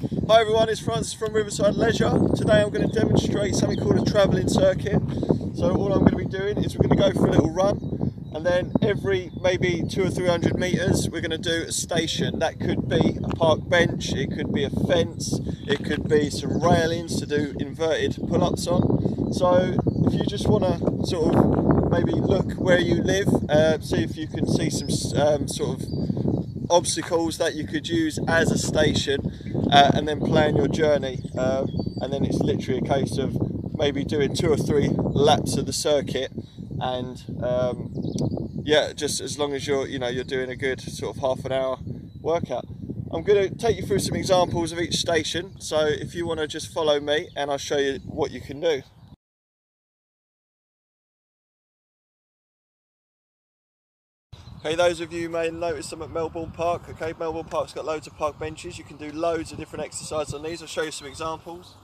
Hi everyone, it's Francis from Riverside Leisure. Today I'm going to demonstrate something called a travelling circuit. So all I'm going to be doing is we're going to go for a little run and then every maybe two or three hundred metres we're going to do a station. That could be a park bench, it could be a fence, it could be some railings to do inverted pull-ups on. So if you just want to sort of maybe look where you live, uh, see if you can see some um, sort of obstacles that you could use as a station uh, and then plan your journey um, and then it's literally a case of maybe doing two or three laps of the circuit and um, yeah just as long as you're you know you're doing a good sort of half an hour workout. I'm going to take you through some examples of each station so if you want to just follow me and I'll show you what you can do Okay, those of you may notice I'm at Melbourne Park. Okay, Melbourne Park's got loads of park benches. You can do loads of different exercises on these. I'll show you some examples.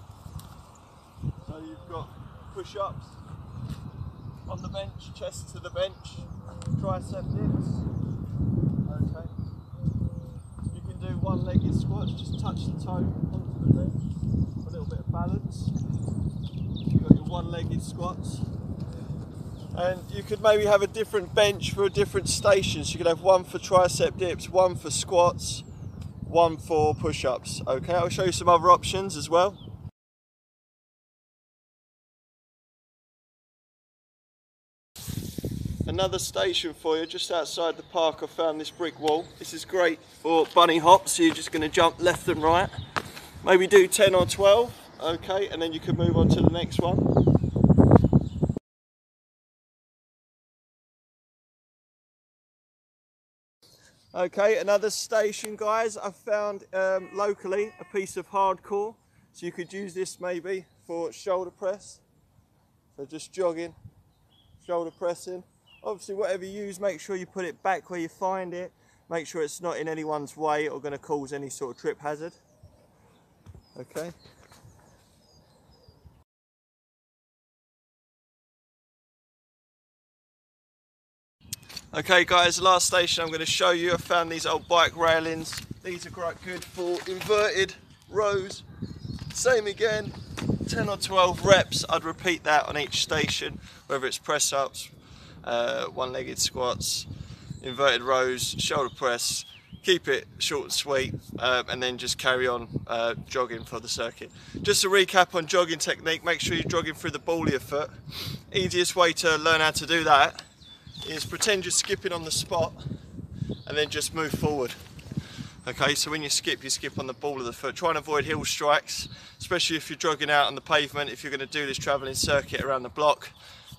So you've got push-ups on the bench, chest to the bench, tricep dips. Okay. You can do one-legged squats, just touch the toe onto the bench a little bit of balance. You've got your one-legged squats and you could maybe have a different bench for a different stations. You could have one for tricep dips, one for squats, one for push-ups. Okay, I'll show you some other options as well. Another station for you, just outside the park I found this brick wall. This is great for bunny hops, so you're just going to jump left and right. Maybe do 10 or 12, okay, and then you can move on to the next one. Okay, another station, guys. I found um, locally a piece of hardcore. So you could use this maybe for shoulder press. So just jogging, shoulder pressing. Obviously, whatever you use, make sure you put it back where you find it. Make sure it's not in anyone's way or going to cause any sort of trip hazard. Okay. Okay guys, last station I'm going to show you. I found these old bike railings. These are quite good for inverted rows. Same again, 10 or 12 reps. I'd repeat that on each station, whether it's press ups, uh, one-legged squats, inverted rows, shoulder press. Keep it short and sweet um, and then just carry on uh, jogging for the circuit. Just to recap on jogging technique, make sure you're jogging through the ball of your foot. Easiest way to learn how to do that is pretend you're skipping on the spot and then just move forward. Okay, so when you skip, you skip on the ball of the foot. Try and avoid heel strikes, especially if you're jogging out on the pavement, if you're going to do this travelling circuit around the block,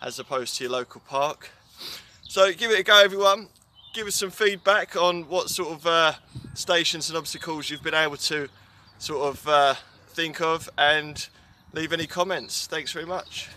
as opposed to your local park. So give it a go, everyone. Give us some feedback on what sort of uh, stations and obstacles you've been able to sort of uh, think of and leave any comments. Thanks very much.